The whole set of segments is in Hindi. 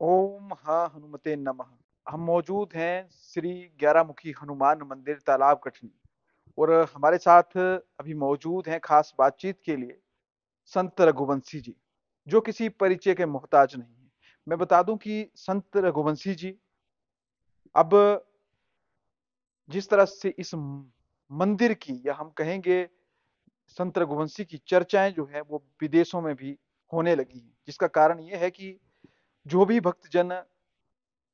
ओम हा हनुमते नमः। हम मौजूद हैं श्री ग्यारहमुखी हनुमान मंदिर तालाब कटनी और हमारे साथ अभी मौजूद हैं खास बातचीत के लिए संत रघुवंशी जी, जो किसी परिचय के मोहताज नहीं है। मैं बता दूँ कि संत रघुवंशी जी अब जिस तरह से इस मंदिर की या हम कहेंगे संत रघुवंशी की चर्चाएँ जो है वो विदेशों में भी होने लगी हैं, जिसका कारण ये है कि जो भी भक्तजन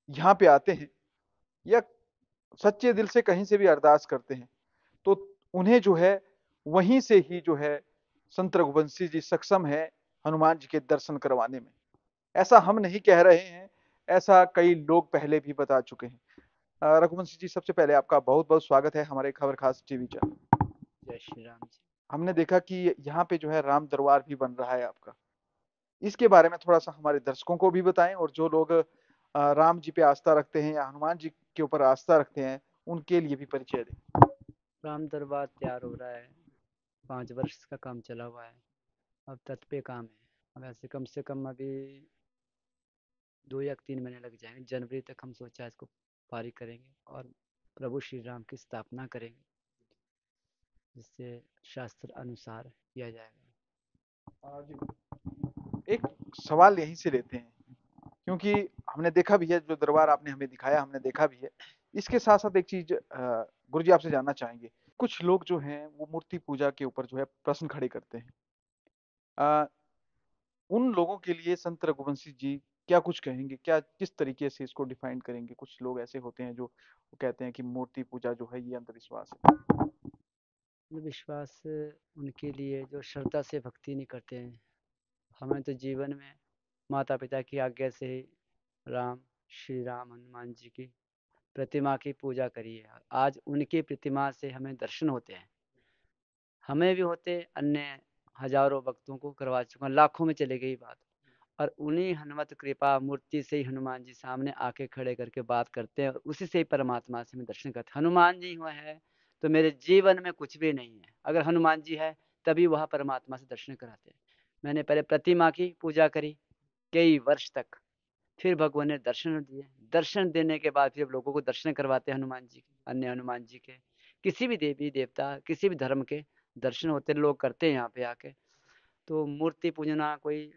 यहाँ पे आते हैं या सच्चे दिल से कहीं से भी अरदास करते हैं तो उन्हें जो है वहीं से ही जो है संत रघुवंशी जी सक्षम है हनुमान जी के दर्शन करवाने में। ऐसा हम नहीं कह रहे हैं ऐसा कई लोग पहले भी बता चुके हैं। रघुवंशी जी सबसे पहले आपका बहुत बहुत स्वागत है हमारे खबर खास टीवी चैनल। जय श्री राम जी। हमने देखा कि यहाँ पे जो है राम दरबार भी बन रहा है आपका। इसके बारे में थोड़ा सा हमारे दर्शकों को भी बताएँ और जो लोग राम जी पे आस्था रखते हैं या हनुमान जी के ऊपर आस्था रखते हैं उनके लिए भी परिचय दें। राम दरबार तैयार हो रहा है। पाँच वर्ष का काम चला हुआ है। अब तट पे काम है। अब ऐसे कम से कम अभी दो या तीन महीने लग जाएँगे। जनवरी तक हम सोचा इसको पारी करेंगे और प्रभु श्री राम की स्थापना करेंगे। जिससे शास्त्र अनुसार किया जाएगा। एक सवाल यहीं से लेते हैं क्योंकि हमने देखा भी है जो दरबार आपने हमें दिखाया हमने देखा भी है। इसके साथ साथ एक चीज़ गुरु जी आपसे जानना चाहेंगे। कुछ लोग जो हैं वो मूर्ति पूजा के ऊपर जो है प्रश्न खड़े करते हैं। आ, उन लोगों के लिए संत रघुवंशी जी क्या कुछ कहेंगे? क्या किस तरीके से इसको डिफाइन करेंगे? कुछ लोग ऐसे होते हैं जो कहते हैं कि मूर्ति पूजा जो है ये अंधविश्वास है। अंधविश्वास उनके लिए जो श्रद्धा से भक्ति नहीं करते हैं। हमें तो जीवन में माता पिता की आज्ञा से ही राम, श्री राम, हनुमान जी की प्रतिमा की पूजा करी है। आज उनकी प्रतिमा से हमें दर्शन होते हैं। हमें भी होते अन्य हज़ारों भक्तों को करवा चुका लाखों में चले गई बात। और उन्हीं हनुमत कृपा मूर्ति से ही हनुमान जी सामने आके खड़े करके बात करते हैं और उसी से ही परमात्मा से हमें दर्शन करते हनुमान जी हुए है तो मेरे जीवन में कुछ भी नहीं है। अगर हनुमान जी है, तभी वह परमात्मा से दर्शन कराते हैं। मैंने पहले प्रतिमा की पूजा करी कई वर्ष तक। फिर भगवान ने दर्शन दिए। दर्शन देने के बाद फिर लोगों को दर्शन करवाते हैं हनुमान जी के, अन्य हनुमान जी के। किसी भी देवी, देवता, किसी भी धर्म के दर्शन होते लोग करते हैं यहाँ पे आके। तो मूर्ति पूजना कोई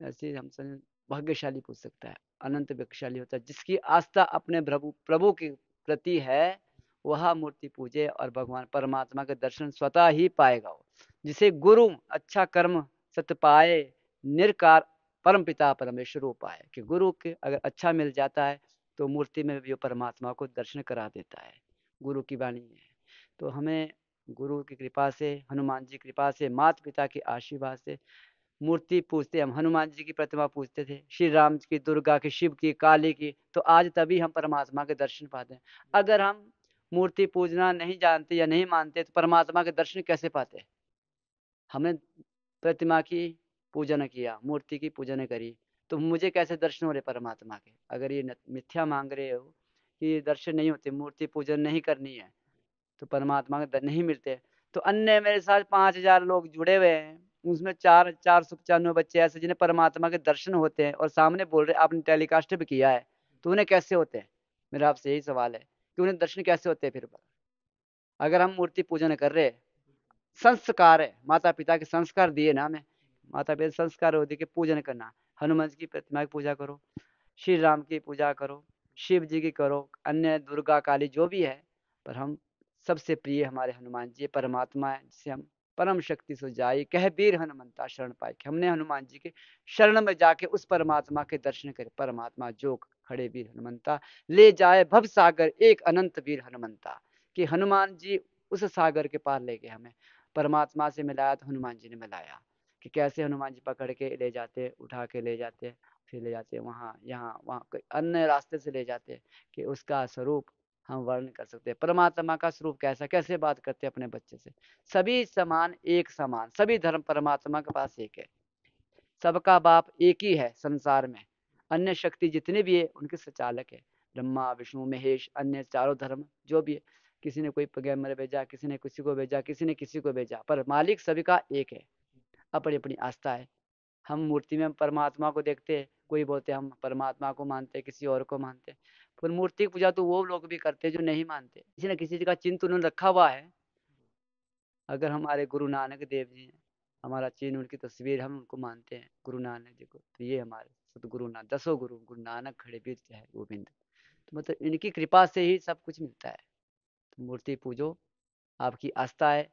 ऐसे हम समझ भाग्यशाली पूछ सकता है, अनंत भाग्यशाली होता है। जिसकी आस्था अपने प्रभु प्रभु के प्रति है, वह मूर्ति पूजे और भगवान परमात्मा के दर्शन स्वतः ही पाएगा वो। जिसे गुरु अच्छा कर्म सत्य पाए निर्कार परम पिता परमेश्वर उपाय। कि गुरु के अगर अच्छा मिल जाता है तो मूर्ति में भी परमात्मा को दर्शन करा देता है। गुरु की वाणी है। तो हमें गुरु की कृपा से, हनुमान जी की कृपा से माता पिता के आशीर्वाद से मूर्ति पूजते, हम हनुमान जी की प्रतिमा पूजते थे श्री राम की, दुर्गा की, शिव की, काली की तो आज तभी हम परमात्मा के दर्शन पाते हैं। अगर हम मूर्ति पूजना नहीं जानते या नहीं मानते तो परमात्मा के दर्शन कैसे पाते? हमने प्रतिमा की पूजन किया, मूर्ति की पूजन करी तो मुझे कैसे दर्शन हो रहे परमात्मा के? अगर ये मिथ्या मांग रहे हो कि दर्शन नहीं होते, मूर्ति पूजन नहीं करनी है तो परमात्मा के नहीं मिलते। तो अन्य मेरे साथ पाँच हज़ार लोग जुड़े हुए हैं, उसमें चार चार सौ पचानवे बच्चे ऐसे जिन्हें परमात्मा के दर्शन होते हैं और सामने बोल रहे आपने टेलीकास्ट भी किया है तो उन्हें कैसे होते हैं? मेरा आपसे यही सवाल है कि उन्हें दर्शन कैसे होते हैं फिर? अगर हम मूर्ति पूजन कर रहे संस्कार है। माता पिता के संस्कार दिए ना हमें। माता पिता संस्कार होते कि पूजन करना। हनुमान जी की प्रतिमा की पूजा करो, श्री राम की पूजा करो, शिव जी की करो, अन्य दुर्गा काली जो भी है, पर हम सबसे प्रिय हमारे हनुमान जी, परमात्मा है, जिसे हम परम शक्ति से जाए कह वीर हनुमंता शरण पाए हमने हनुमान जी के शरण में जाके उस परमात्मा के दर्शन करे। परमात्मा जो खड़े वीर हनुमंता, ले जाए भव सागर एक अनंत वीर हनुमंता, कि हनुमान जी उस सागर के पार ले गए हमें। परमात्मा से मिलाया तो हनुमान जी ने मिलाया। कि कैसे हनुमान जी पकड़ के ले जाते, उठा के ले जाते, फिर ले जाते वहाँ, यहाँ, वहाँ अन्य रास्ते से ले जाते कि उसका स्वरूप हम वर्णन कर सकते। हैं परमात्मा का स्वरूप कैसा, कैसे बात करते हैं अपने बच्चे से? सभी समान, एक समान, सभी धर्म परमात्मा के पास एक है। सबका बाप एक ही है संसार में। अन्य शक्ति जितने भी है, उनके सचालक है। ब्रह्मा, विष्णु, महेश, अन्य चारों धर्म, जो भी है किसी ने कोई पैगंबर भेजा, किसी ने किसी को भेजा, किसी ने किसी को भेजा, पर मालिक सभी का एक है अपनी अपनी आस्था है। हम मूर्ति में परमात्मा को देखते हैं, कोई बोलते हम परमात्मा को मानते किसी और को मानते हैं। पर मूर्ति की पूजा तो वो लोग भी करते जो नहीं मानते। किसी न किसी का चिन्ह उन्होंने रखा हुआ है। अगर हमारे गुरु नानक देव जी हैं, हमारा चिन्ह, उनकी तस्वीर हम उनको मानते हैं, गुरु नानक जी को तो ये हमारे सतगुरु ना, दसों गुरु गुरु नानक खड़े भी है गोविंद। तो मतलब इनकी कृपा से ही सब कुछ मिलता है। तो मूर्ति पूजो। आपकी आस्था है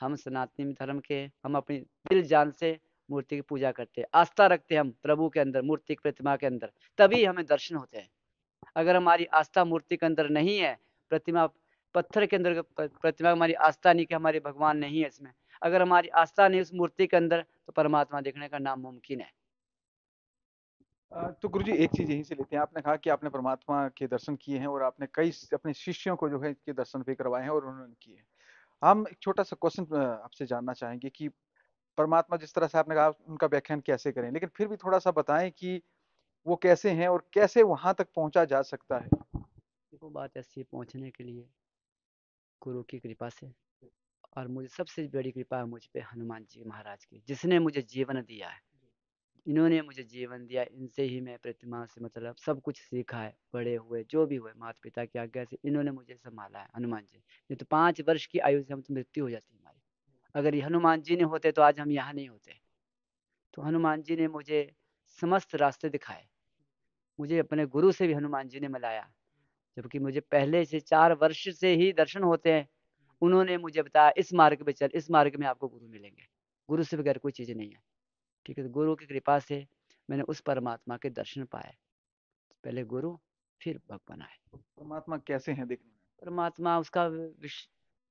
हम सनातनी धर्म के, हम अपनी दिल जान से मूर्ति की पूजा करते हैं। आस्था रखते हैं हम प्रभु के अंदर, मूर्ति की प्रतिमा के अंदर। तभी हमें दर्शन होते हैं। अगर हमारी आस्था मूर्ति के अंदर नहीं है, प्रतिमा, पत्थर के अंदर, प्रतिमा हमारी आस्था नहीं कि हमारे भगवान नहीं है इसमें। अगर हमारी आस्था नहीं उस मूर्ति के अंदर तो परमात्मा देखने का नाम मुमकिन है। तो गुरु जी एक चीज़ यहीं से लेते हैं। आपने कहा कि आपने परमात्मा के दर्शन किए हैं और आपने कई अपने शिष्यों को जो है इसके दर्शन भी करवाए हैं और उन्होंने किए हैं। हम एक छोटा सा क्वेश्चन आपसे जानना चाहेंगे कि परमात्मा जिस तरह से आपने कहा उनका व्याख्यान कैसे करें, लेकिन फिर भी थोड़ा सा बताएँ कि वो कैसे हैं और कैसे वहाँ तक पहुँचा जा सकता है? देखो बात ऐसी पहुँचने के लिए गुरु की कृपा से और मुझे सबसे बड़ी कृपा है मुझ पे हनुमान जी महाराज की, जिसने मुझे जीवन दिया है। इन्होंने मुझे जीवन दिया, इनसे ही मैं प्रतिमा से मतलब सब कुछ सीखा है, बड़े हुए, जो भी हुए माता पिता की आज्ञा से इन्होंने मुझे संभाला है, हनुमान जी। नहीं तो पाँच वर्ष की आयु से हम तो मृत्यु हो जाती हमारी। अगर ये हनुमान जी ने होते तो आज हम यहाँ नहीं होते। तो हनुमान जी ने मुझे समस्त रास्ते दिखाए। मुझे अपने गुरु से भी हनुमान जी ने मिलाया। जबकि मुझे पहले से चार वर्ष से ही दर्शन होते हैं। उन्होंने मुझे बताया, इस मार्ग पे चल, इस मार्ग में आपको गुरु मिलेंगे। गुरु से बगैर कोई चीज़ नहीं है। ठीक है तो गुरु की कृपा से मैंने उस परमात्मा के दर्शन पाए। पहले गुरु फिर भगवान आए। परमात्मा कैसे हैं देखने में? परमात्मा उसका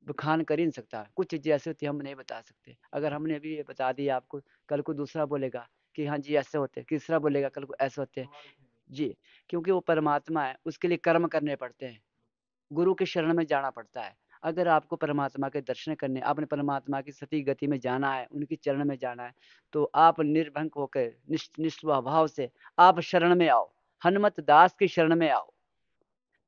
बखान कर ही नहीं सकता। कुछ चीज़ें ऐसी होती हम नहीं बता सकते। अगर हमने अभी ये बता दिया आपको कल को दूसरा बोलेगा कि हाँ जी ऐसे होते तीसरा बोलेगा कल को ऐसे होते जी क्योंकि वो परमात्मा है उसके लिए कर्म करने पड़ते हैं। गुरु के शरण में जाना पड़ता है। अगर आपको परमात्मा के दर्शन करने, आपने परमात्मा की सती गति में जाना है, उनकी चरण में जाना है तो आप निर्भंक होकर निस्वभाव से आप शरण में आओ, हनुमत दास की शरण में आओ।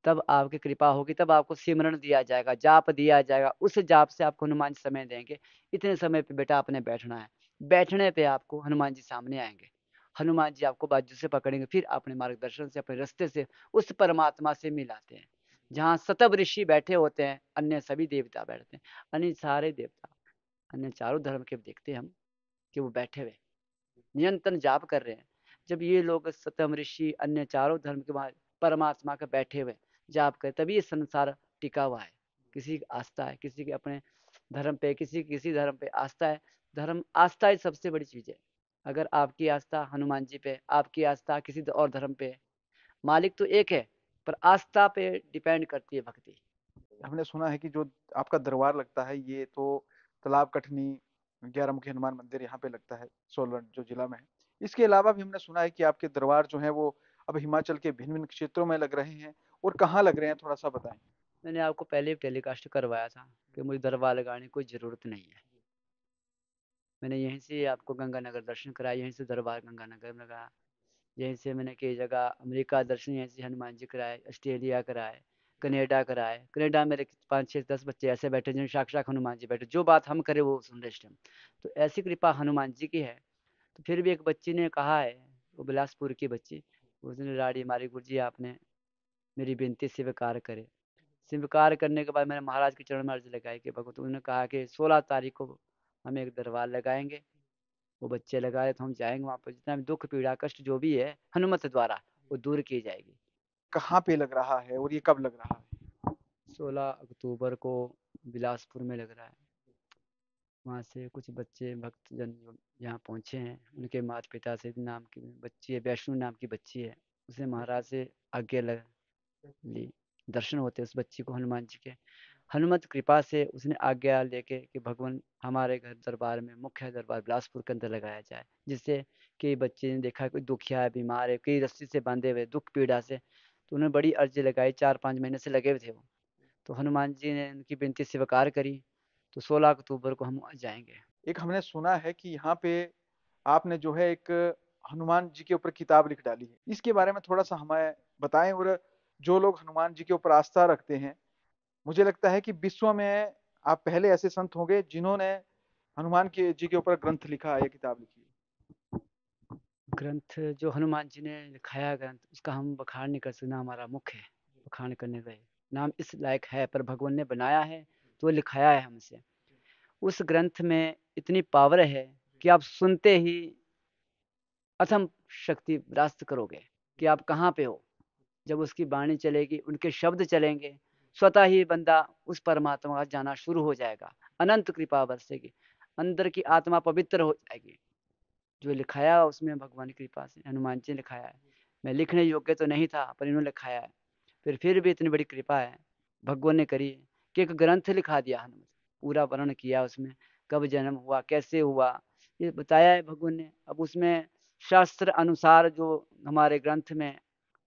तब आपकी कृपा होगी, तब आपको सिमरण दिया जाएगा, जाप दिया जाएगा, उस जाप से आपको हनुमान जी समय देंगे। इतने समय पे बेटा आपने बैठना है, बैठने पे आपको हनुमान जी सामने आएँगे। हनुमान जी आपको बाजू से पकड़ेंगे, फिर अपने मार्गदर्शन से, अपने रास्ते से उस परमात्मा से मिलाते हैं। जहाँ सतब ऋषि बैठे होते हैं, अन्य सभी देवता बैठते हैं, अन्य सारे देवता, अन्य चारों धर्म के देखते हैं हम कि वो बैठे हुए नियंत्रण जाप कर रहे हैं। जब ये लोग सतम ऋषि, अन्य चारों धर्म के परमात्मा के बैठे हुए जाप कर, तभी ये संसार टिका हुआ है। किसी की आस्था है, किसी के अपने धर्म पे, किसी किसी धर्म पे आस्था है। धर्म, आस्था ही सबसे बड़ी चीज़ है। अगर आपकी आस्था हनुमान जी पे, आपकी आस्था किसी और धर्म पे मालिक तो एक है। पर आस्था पे डिपेंड करती है भक्ति। हमने सुना है कि जो आपका दरबार लगता है ये तो तालाब कठनी ग्यारह मुखी हनुमान मंदिर यहाँ पे लगता है सोलन जो जिला में है। इसके अलावा भी हमने सुना है कि आपके दरबार जो है वो अब हिमाचल के भिन्न भिन्न क्षेत्रों में लग रहे हैं और कहाँ लग रहे हैं थोड़ा सा बताएँ। मैंने आपको पहले टेलीकास्ट करवाया था कि मुझे दरबार लगाने की कोई ज़रूरत नहीं है। मैंने यहीं से आपको गंगानगर दर्शन कराया यहीं से दरबार गंगानगर में लगाया यहीं से मैंने कई जगह अमेरिका दर्शन यहीं से हनुमान जी कराए, ऑस्ट्रेलिया कराए, कनेडा कराए। कनेडा मेरे पाँच छः दस बच्चे ऐसे बैठे जिन्हें साक्षात हनुमान जी बैठे। जो बात हम करें वो सुन रहे तो ऐसी कृपा हनुमान जी की है। तो फिर भी एक बच्ची ने कहा है, वो बिलासपुर की बच्ची, उसने राड़ी मारी गुरु जी आपने मेरी विनती स्वीकार करे। स्वीकार करने के बाद मैंने महाराज के चरण में अर्ज़ लगाई कि भगवत, उन्होंने कहा कि सोलह तारीख को हम एक दरबार लगाएँगे। वो बच्चे लगा रहे तो हम जाएँगे वहाँ पर जितना भी दुख पीड़ा कष्ट जो भी है हनुमत द्वारा वो दूर की जाएगी। कहाँ पे लग रहा है और ये कब लग रहा है? सोलह अक्टूबर को बिलासपुर में लग रहा है। वहाँ से कुछ बच्चे भक्त जन यहाँ पहुँचे हैं उनके माता पिता से नाम की बच्ची है वैष्णु नाम की बच्ची है उसे महाराज से आगे लग ली दर्शन होते उस बच्ची को हनुमान जी के। हनुमत कृपा से उसने आज्ञा लेके कि भगवान हमारे घर दरबार में, मुख्य दरबार बिलासपुर के अंदर लगाया जाए, जिससे कि बच्चे ने देखा कोई दुखिया है बीमार है कई रस्सी से बांधे हुए, दुख पीड़ा से तो उन्होंने बड़ी अर्जी लगाई चार पाँच महीने से लगे हुए थे वो। तो हनुमान जी ने उनकी विनती स्वीकार करी तो सोलह अक्टूबर को हम जाएँगे। एक हमने सुना है कि यहाँ पे आपने जो है एक हनुमान जी के ऊपर किताब लिख डाली है। इसके बारे में थोड़ा सा हमें बताएँ और जो लोग हनुमान जी के ऊपर आस्था रखते हैं मुझे लगता है कि विश्व में आप पहले ऐसे संत होंगे जिन्होंने हनुमान के जी के ऊपर ग्रंथ लिखा है किताब लिखी ग्रंथ जो हनुमान जी ने लिखाया ग्रंथ, उसका हम बखान नहीं कर सकते हमारा मुख्य है, बखान करने का नाम इस लायक है, पर भगवान ने बनाया है तो लिखाया है हमसे। उस ग्रंथ में इतनी पावर है कि आप सुनते ही अथम शक्ति प्राप्त करोगे कि आप कहाँ पे हो। जब उसकी वाणी चलेगी, उनके शब्द चलेंगे स्वतः ही बंदा उस परमात्मा का जाना शुरू हो जाएगा। अनंत कृपा बरसेगी। अंदर की आत्मा पवित्र हो जाएगी। जो लिखाया उसमें भगवान की कृपा से, हनुमान जी ने लिखाया है। मैं लिखने योग्य तो नहीं था, पर इन्होंने लिखाया है। फिर फिर भी इतनी बड़ी कृपा है। भगवान ने करी कि एक ग्रंथ लिखा दिया हनुमान पूरा वर्णन किया उसमें। कब जन्म हुआ, कैसे हुआ, ये बताया है भगवान ने। अब उसमें शास्त्र अनुसार जो हमारे ग्रंथ में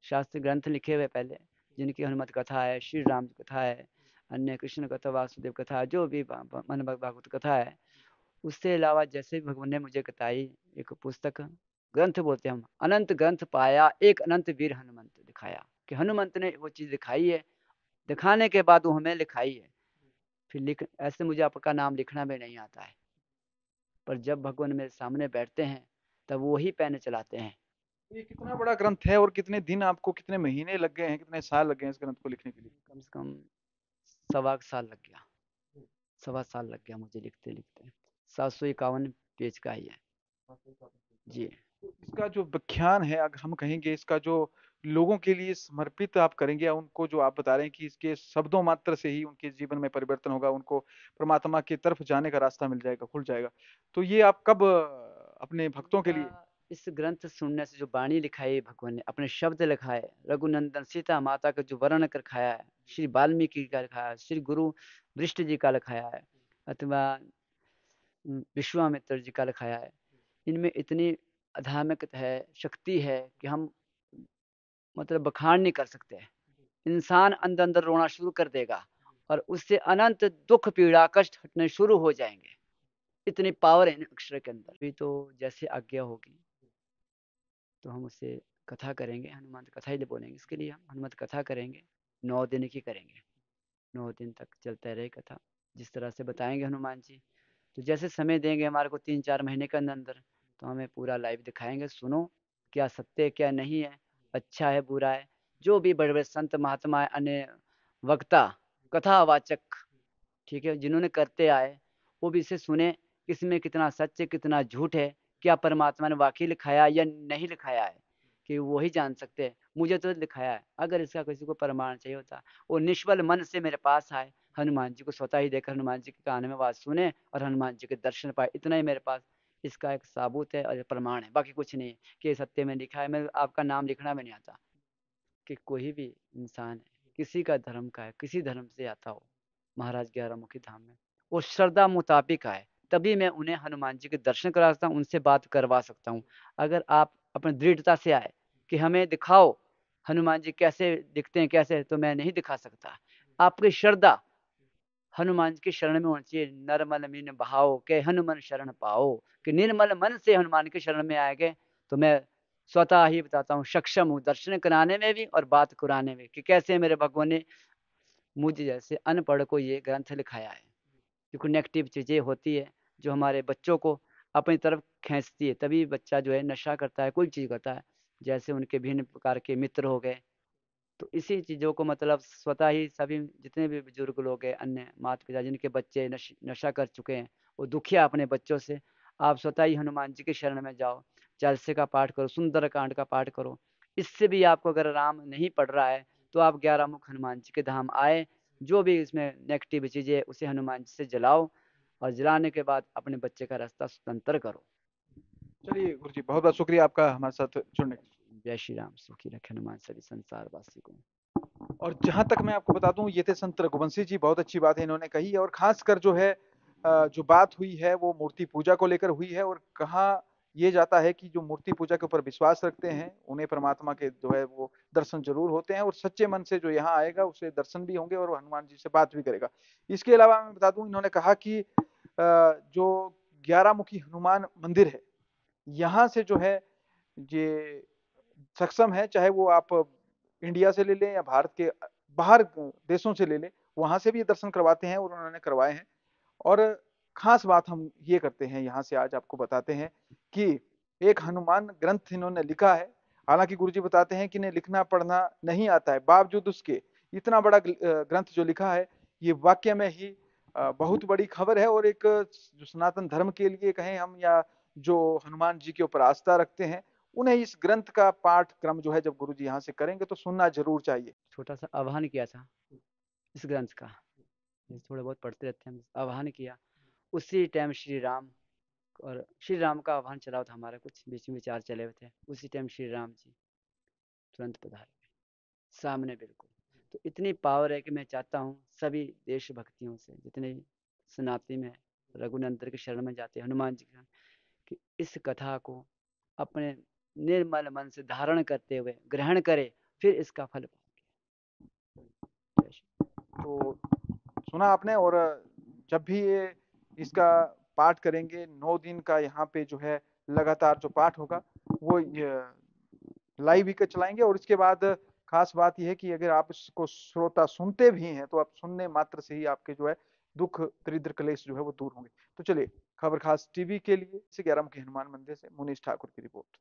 शास्त्र ग्रंथ लिखे हुए पहले जिनकी हनुमत कथा है, श्री राम कथा है, अन्य कृष्ण कथा, वासुदेव कथा, जो भी मन भागवत कथा है, उससे अलावा जैसे भगवान ने मुझे बताई, एक पुस्तक, ग्रंथ बोलते हम, अनंत ग्रंथ पाया, एक अनंत वीर हनुमंत दिखाया, कि हनुमंत ने वो चीज़ दिखाई है, दिखाने के बाद वो हमें लिखाई है। फिर लिख, ऐसे मुझे आपका नाम लिखना भी नहीं आता है। पर जब भगवान मेरे सामने बैठते हैं, तब वो ही पेन चलाते हैं। ये कितना बड़ा ग्रंथ है और कितने दिन आपको कितने महीने लग गए हैं कितने साल लग गए हैं इस ग्रंथ को लिखने के लिए? कम से कम सवा साल लग गया। सवा साल लग गया मुझे लिखते लिखते सात सौ इक्यावन पेज का ही है। जी। तो इसका जो व्याख्यान है अगर हम कहेंगे इसका जो लोगों के लिए समर्पित आप करेंगे या उनको जो आप बता रहे हैं कि इसके शब्दों मात्र से ही उनके जीवन में परिवर्तन होगा उनको परमात्मा की तरफ़ जाने का रास्ता मिल जाएगा खुल जाएगा तो ये आप कब अपने भक्तों के लिए? इस ग्रंथ सुनने से जो बाणी लिखाई भगवान ने, अपने शब्द लिखाए, रघुनंदन सीता माता का जो वर्ण कर खाया है, श्री वाल्मीकि का लिखाया है, श्री गुरु वृष्ट जी का लिखाया है, अथवा विश्वामित्र जी का लिखाया है, इनमें इतनी अधामिक है, शक्ति है कि हम मतलब बखान नहीं कर सकते इंसान अंदर अंदर रोना शुरू कर देगा और उससे अनंत दुख, पीड़ा, कष्ट हटने शुरू हो जाएँगे। इतनी पावर है अक्षर के अंदर। भी तो जैसे आज्ञा होगी। तो हम उससे कथा करेंगे, हनुमान कथा ही बोलेंगे। इसके लिए हम हनुमत कथा करेंगे, नौ दिन की करेंगे। नौ दिन तक चलता रहे कथा। जिस तरह से बताएँगे हनुमान जी तो जैसे समय देंगे हमारे को तीन चार महीने के अंदर अंदर तो हमें पूरा लाइव दिखाएँगे, सुनो क्या सत्य है, क्या नहीं है अच्छा है, बुरा है। जो भी बड़े बड़े संत, महात्मा अन्य वक्ता, कथावाचक, ठीक है, जिन्होंने करते आए, वो भी इसे सुने इसमें कितना सच है, कितना झूठ है क्या परमात्मा ने वाकई लिखाया या नहीं लिखाया है, कि वो ही जान सकते हैं। मुझे तो लिखाया है, अगर इसका किसी को प्रमाण चाहिए होता, वो निष्फल मन से मेरे पास आए, हनुमान जी को स्वतः ही देखकर हनुमान जी के कान में बात सुने और हनुमान जी के दर्शन पाए, इतना ही मेरे पास इसका एक साबुत है और प्रमाण है, बाकी कुछ नहीं है, कि सत्य में लिखा है, मैं आपका नाम लिखना भी नहीं आता, कि कोई भी इंसान है किसी का धर्म का है, किसी धर्म से आता हो, महाराज ग्यारह मुखी धाम में, वो श्रद्धा मुताबिक आए तभी मैं उन्हें हनुमान जी के दर्शन करा सकता हूँ, उनसे बात करवा सकता हूँ। अगर आप अपनी दृढ़ता से आए कि हमें दिखाओ, हनुमान जी कैसे दिखते हैं, कैसे तो मैं नहीं दिखा सकता। आपकी श्रद्धा हनुमान जी की शरण में होनी चाहिए। नर्मल मीन भाव के हनुमान शरण पाओ, कि निर्मल मन से हनुमान के शरण में आएँगे तो मैं स्वतः ही बताता हूँ, सक्षम हूँ दर्शन कराने में भी और बात कराने में कि कैसे मेरे भगवान ने मुझे जैसे अनपढ़ को ये ग्रंथ लिखाया है। क्योंकि नेगेटिव चीज़ें होती है। जो हमारे बच्चों को अपनी तरफ़ खींचती है तभी बच्चा जो है नशा करता है कोई चीज़ करता है। जैसे उनके भिन्न प्रकार के मित्र हो गए। तो इसी चीज़ों को मतलब स्वतः ही सभी जितने भी बुज़ुर्ग लोग हैं अन्य माता पिता जिनके बच्चे नश, कर चुके हैं वो दुखिया अपने बच्चों से आप स्वतः ही हनुमान जी के शरण में जाओ चालसे का पाठ करो सुंदर कांड का पाठ करो। इससे भी आपको अगर राम नहीं पढ़ रहा है तो आप ग्यारह मुख हनुमान जी के धाम आए जो भी इसमें नेगेटिव चीज़ें उसे हनुमान जी से जलाओ और जलाने के बाद अपने बच्चे का रास्ता स्वतंत्र करो। चलिए गुरु जी बहुत बहुत शुक्रिया आपका हमारे साथ जुड़ने जय श्री राम सुखी रखे हनुमान सभी संसार वासी को। और जहाँ तक मैं आपको बता दूँ ये थे संत रघुवंशी जी बहुत अच्छी बात है इन्होंने कही। और खासकर जो है जो बात हुई है वो मूर्ति पूजा को लेकर हुई है और कहा ये जाता है कि जो मूर्ति पूजा के ऊपर विश्वास रखते हैं उन्हें परमात्मा के जो है वो दर्शन ज़रूर होते हैं और सच्चे मन से जो यहाँ आएगा उसे दर्शन भी होंगे और हनुमान जी से बात भी करेगा। इसके अलावा मैं बता दूँ इन्होंने कहा कि जो ग्यारह मुखी हनुमान मंदिर है, यहाँ से जो है, ये सक्षम है, चाहे वो आप इंडिया से ले लें या भारत के बाहर देशों से ले लें, वहाँ से भी ये दर्शन करवाते हैं और उन्होंने करवाए हैं। और खास बात हम ये करते हैं, यहाँ से आज आपको बताते हैं कि एक हनुमान ग्रंथ इन्होंने लिखा है। हालाँकि गुरुजी बताते हैं कि इन्हें लिखना, पढ़ना नहीं आता है, बावजूद उसके इतना बड़ा ग्रंथ जो लिखा है, ये वाक्य में ही बहुत बड़ी खबर है और एक, जो सनातन धर्म के लिए कहें हम या जो हनुमान जी के ऊपर आस्था रखते हैं, उन्हें इस ग्रंथ का पाठ क्रम जो है जब गुरु जी यहाँ से करेंगे तो सुनना ज़रूर चाहिए। छोटा सा आह्वान किया था इस ग्रंथ का थोड़े बहुत पढ़ते रहते हैं आह्वान किया। उसी टाइम श्री राम और श्री राम का आह्वान चला था हमारा, कुछ बीच में विचार चले हुए थे। उसी टाइम श्री राम जी तुरंत पधारे। सामने बिल्कुल। तो इतनी पावर है कि मैं चाहता हूँ सभी देशभक्तियों से, जितने सनातनी में, रघुनंदन के शरण में जाते हैं, हनुमान जी के कि इस कथा को अपने निर्मल मन से धारण करते हुए ग्रहण करे, फिर इसका फल तो सुना आपने और जब भी ये इसका पाठ करेंगे, नौ दिन का यहाँ पे जो है लगातार जो पाठ होगा, वो लाइव ही चलाएँगे और इसके बाद खास बात यह है कि अगर आप इसको श्रोता सुनते भी हैं तो आप सुनने मात्र से ही आपके जो है दुख, दरिद्र कलेश जो है वो दूर होंगे। तो चलिए, खबर खास टीवी के लिए ग्यारह मुखी हनुमान मंदिर से मुनीष ठाकुर की रिपोर्ट।